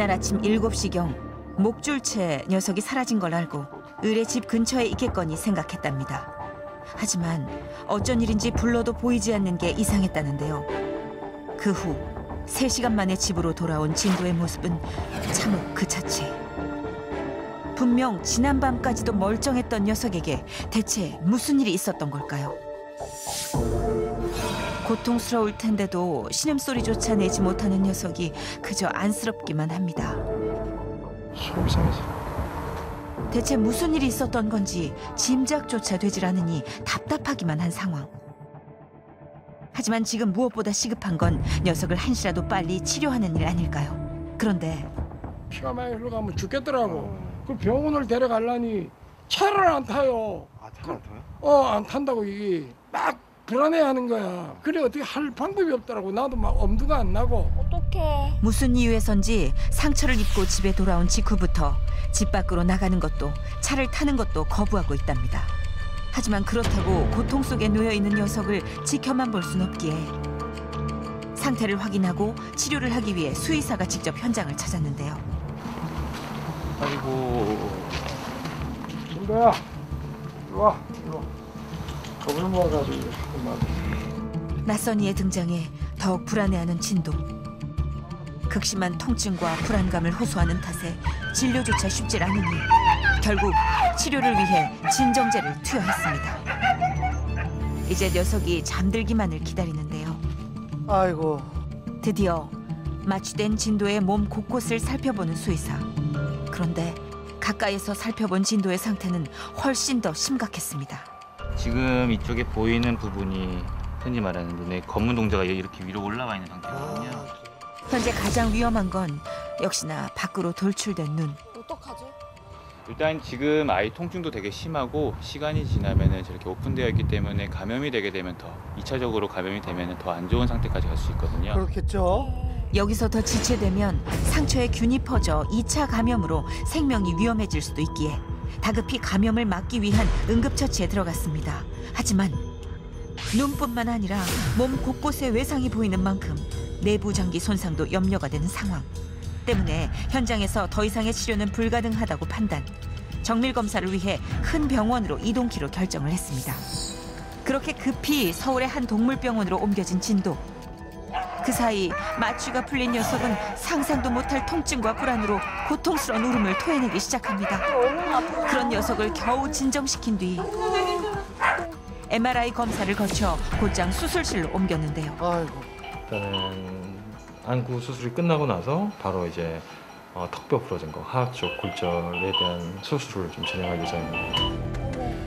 이날 아침 7시경 목줄 채 녀석이 사라진 걸 알고 을의 집 근처에 있겠거니 생각했답니다. 하지만 어쩐 일인지 불러도 보이지 않는 게 이상했다는데요. 그 후 3시간 만에 집으로 돌아온 진도의 모습은 참혹 그 자체. 분명 지난밤까지도 멀쩡했던 녀석에게 대체 무슨 일이 있었던 걸까요? 고통스러울 텐데도 신음소리조차 내지 못하는 녀석이 그저 안쓰럽기만 합니다. 속. 대체 무슨 일이 있었던 건지 짐작조차 되질 않으니 답답하기만 한 상황. 하지만 지금 무엇보다 시급한 건 녀석을 한시라도 빨리 치료하는 일 아닐까요? 그런데 피가 많이 흘러가면 죽겠더라고. 그 병원을 데려가려니 차를 안 타요. 아, 차를 안 타요? 어, 안 탄다고 이게 막 불안해하는 거야. 그래 어떻게 할 방법이 없더라고. 나도 막 엄두가 안 나고. 어떡해. 무슨 이유에선지 상처를 입고 집에 돌아온 직후부터 집 밖으로 나가는 것도 차를 타는 것도 거부하고 있답니다. 하지만 그렇다고 고통 속에 놓여 있는 녀석을 지켜만 볼 순 없기에 상태를 확인하고 치료를 하기 위해 수의사가 직접 현장을 찾았는데요. 아이고. 이리 와, 이리 와. 겁을 모아가지고 이렇게 막 낯선 이의 등장에 더욱 불안해하는 진도. 극심한 통증과 불안감을 호소하는 탓에 진료조차 쉽질 않으니 결국 치료를 위해 진정제를 투여했습니다. 이제 녀석이 잠들기만을 기다리는데요. 아이고. 드디어 마취된 진도의 몸 곳곳을 살펴보는 수의사. 그런데 가까이서 살펴본 진도의 상태는 훨씬 더 심각했습니다. 지금 이쪽에 보이는 부분이 흔히 말하는 눈에 검은 동자가 이렇게 위로 올라와 있는 상태거든요. 현재 가장 위험한 건 역시나 밖으로 돌출된 눈. 어떡하지? 일단 지금 아이 통증도 되게 심하고 시간이 지나면은 저렇게 오픈되어 있기 때문에 감염이 되게 되면 더 2차적으로 감염이 되면은 더 안 좋은 상태까지 갈 수 있거든요. 그렇겠죠. 여기서 더 지체되면 상처에 균이 퍼져 2차 감염으로 생명이 위험해질 수도 있기에 다급히 감염을 막기 위한 응급처치에 들어갔습니다. 하지만 눈뿐만 아니라 몸 곳곳에 외상이 보이는 만큼 내부 장기 손상도 염려가 되는 상황. 때문에 현장에서 더 이상의 치료는 불가능하다고 판단. 정밀 검사를 위해 큰 병원으로 이동키로 결정을 했습니다. 그렇게 급히 서울의 한 동물병원으로 옮겨진 진도. 그 사이 마취가 풀린 녀석은 상상도 못할 통증과 불안으로 고통스러운 울음을 토해내기 시작합니다. 그런 녀석을 겨우 진정시킨 뒤 MRI 검사를 거쳐 곧장 수술실로 옮겼는데요. 아이고. 일단은 안구 수술이 끝나고 나서 바로 이제 어, 턱뼈 부러진 거, 하악 쪽 골절에 대한 수술을 좀 진행할 예정입니다.